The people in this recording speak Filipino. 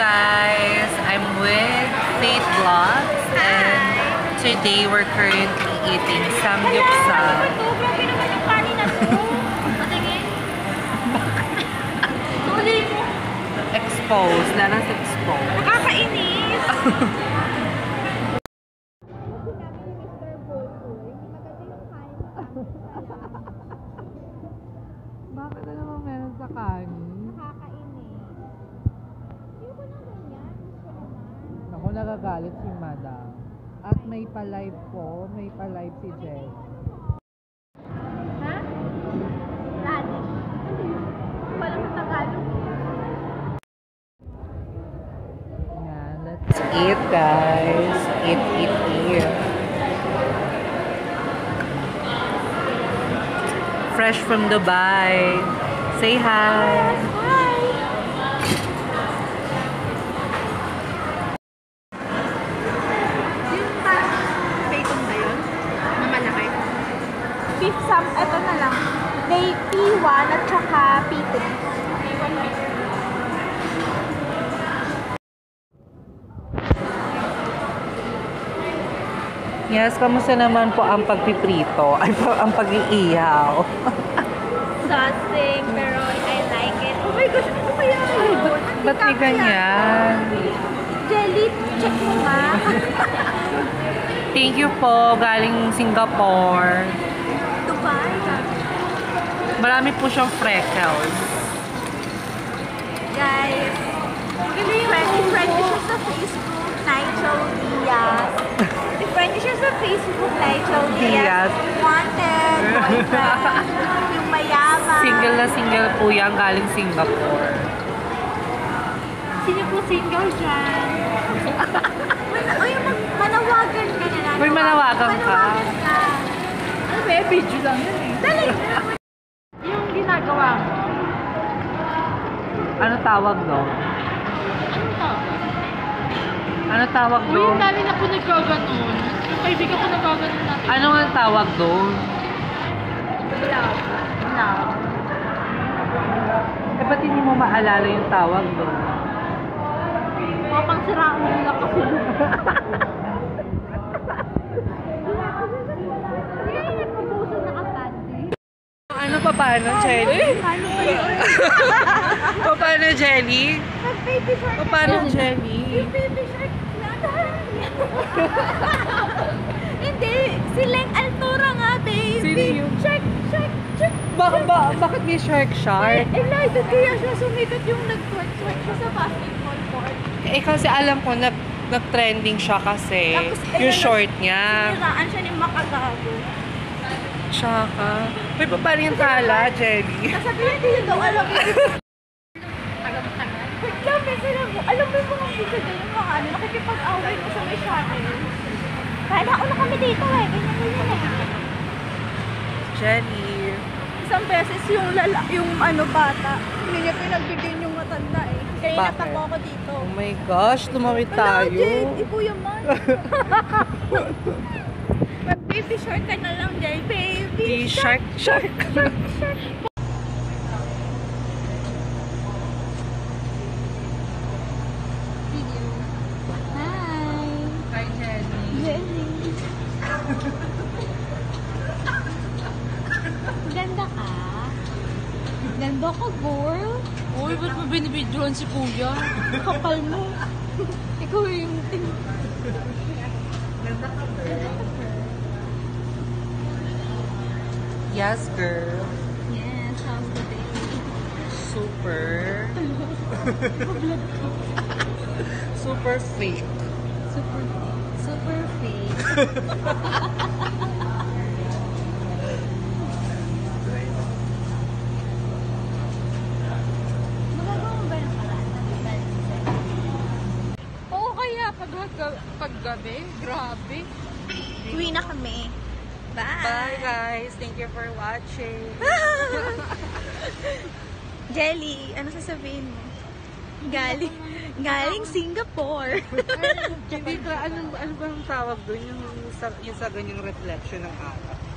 guys, I'm with Faith Vlogs and today we're currently eating to. Patingin. Tuloy mo. Exposed, exposed. Nakakainis. Bakit na naman meron sa kanin? Nakakainis. Ayoko na ganyan. Gusto naman. Ako nagagalit si Madam. At may pa-live po, may pa-live si Jess. Ha? Radish. Wala sa Tagalog. Yan, let's eat guys. Eat, eat, eat. Fresh from Dubai. Say hi. Beef sam, eto na lang. May P1 at saka P3. P1, P3. Yes, kamusta naman po ang pagpiprito? Ay, ang pag-iihaw. Saucing, pero I like it. Oh my gosh, ano kaya yun? Ba't may ganyan? Jelly, check mo nga. Thank you po, galing Singapore. Marami po siyang freckles. Guys, friend, friend ko siya sa Facebook, Nigel Diaz. friend ko siya sa Facebook, Nigel Diaz. Diaz. Wanted, boyfriend, yung mayaman. Single na single po yan, galing Singapore. Sino po single dyan? Uy, manawagan ka na lang. Uy, manawagan ka. Manawagan ka. Ano ba, video lang yun eh. Dali. Yung ginagawa mo, Ano tawag doon? ano to? Ano tawag Uy, doon? yung dami na po nagkaganon. Yung kaibigan ko nagkaganon natin. Ano ang tawag doon? Love. Love. Eh, ba't hindi mo maalala yung tawag doon? Mga pang siraan mo lang kasi. Paano, Jelly? Paano ba yun? Pa paano, Jelly? Nag-baby shark paano, Jelly? Yung baby shark na. Hindi, si Leng Altura nga, baby. Sino yun? Shark, shark, shark. Ba ba bakit may shark shark? Eh, Eliza, kaya siya sumikat yung nag-twerk-twerk siya sa basketball court. Eh, kasi alam ko, nag, nag-trending siya kasi. Tapos, yung ayun, short niya. Siniraan siya ni Makagago. Tsaka. Pa paano yung tala, Jelly? Sasabihin hindi yun daw alam mo. Wait lang, may sila mo. Alam mo yung mga video doon, yung mga ano, nakikipag-away mo sa may shuttle. Kaya nauna kami dito eh, ganyan ganyan eh. Jelly. Isang beses yung lala, yung ano bata, hindi niya pinagbigyan yung matanda eh. Kaya Bakit? natako ako dito. Oh my gosh, tumawid Wala, tayo. Jade, ibo yaman. Mag-baby shark ka na lang, Jay. Baby Di shark, shark. Hi. Hi, Jelly. Jenny. Ganda ka. Ganda ka, girl. Uy, ba't mo binibidyoan si Kuya? Kapal mo. Ikaw yung ting... Yes, girl. Yes, how's the day? Super. Super fake. Super, super fake. Magagawa mo ba ng paraan na bibalik sa'yo? Oo, kaya pag, pag gabi, grabe. Uwi na kami. Bye. Bye, guys. Thank you for watching. Jelly, ano sasabihin mo? Galing, galing Singapore. Hindi ka, ano, ano ba ang tawag doon? Yung sa, yung sa ganyang reflection ng araw.